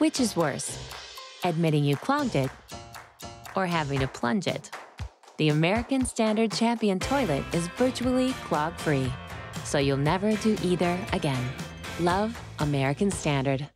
Which is worse, admitting you clogged it or having to plunge it? The American Standard Champion toilet is virtually clog free, so you'll never do either again. Love American Standard.